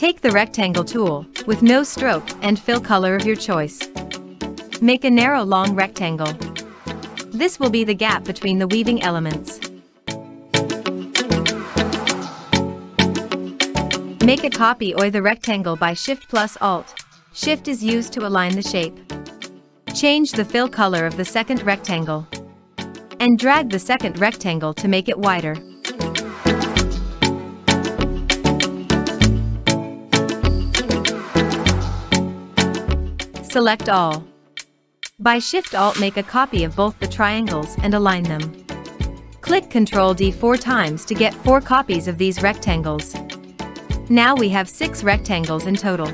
Take the rectangle tool, with no stroke and fill color of your choice. Make a narrow long rectangle. This will be the gap between the weaving elements. Make a copy of the rectangle by Shift plus Alt. Shift is used to align the shape. Change the fill color of the second rectangle. And drag the second rectangle to make it wider. Select all. By Shift-Alt make a copy of both the triangles and align them. Click Ctrl D four times to get four copies of these rectangles. Now we have six rectangles in total.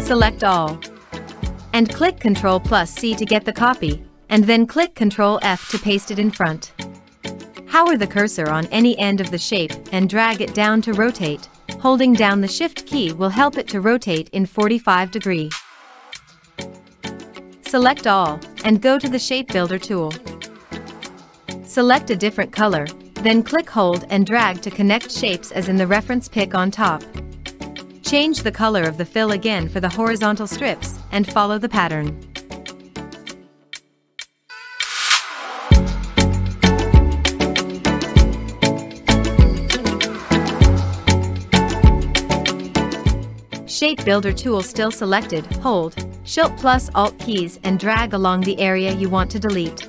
Select all. And click Ctrl plus C to get the copy, and then click Ctrl F to paste it in front. Hover the cursor on any end of the shape and drag it down to rotate. Holding down the Shift key will help it to rotate in 45 degree. Select all, and go to the Shape Builder tool. Select a different color, then click hold and drag to connect shapes as in the reference pick on top. Change the color of the fill again for the horizontal strips, and follow the pattern. Shape Builder tool still selected, hold, Shift plus Alt keys and drag along the area you want to delete.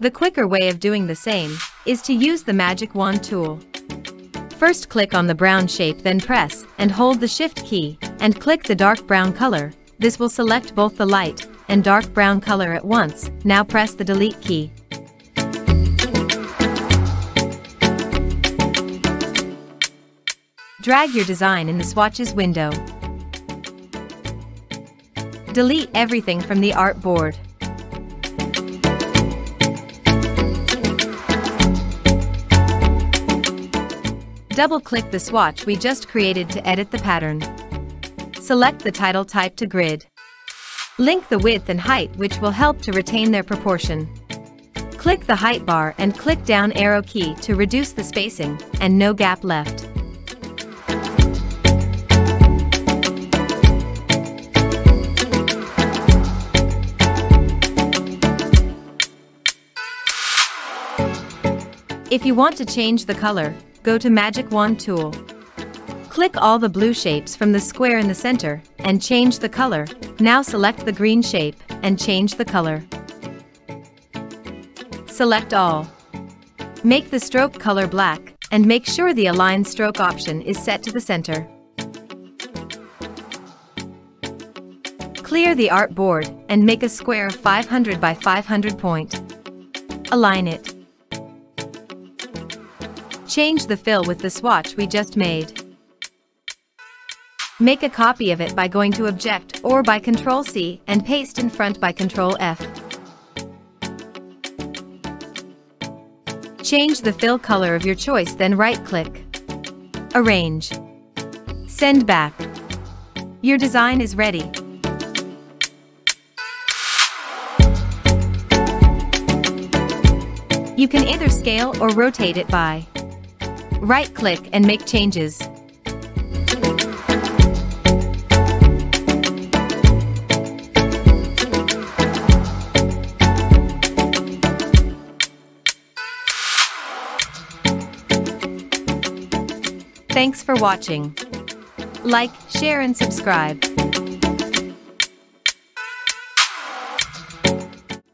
The quicker way of doing the same is to use the Magic Wand tool. First click on the brown shape then press and hold the Shift key and click the dark brown color. This will select both the light and dark brown color at once. Now press the Delete key. Drag your design in the swatches window. Delete everything from the artboard. Double-click the swatch we just created to edit the pattern. Select the tile type to grid. Link the width and height which will help to retain their proportion. Click the height bar and click down arrow key to reduce the spacing, and no gap left. If you want to change the color, go to Magic Wand tool. Click all the blue shapes from the square in the center, and change the color. Now select the green shape, and change the color. Select all. Make the stroke color black, and make sure the Align Stroke option is set to the center. Clear the artboard, and make a square 500 by 500 point. Align it. Change the fill with the swatch we just made. Make a copy of it by going to Object or by Ctrl-C and paste in front by Ctrl-F. Change the fill color of your choice then right-click. Arrange. Send back. Your design is ready. You can either scale or rotate it by Right-click and make changes. Thanks for watching. Like, share and subscribe.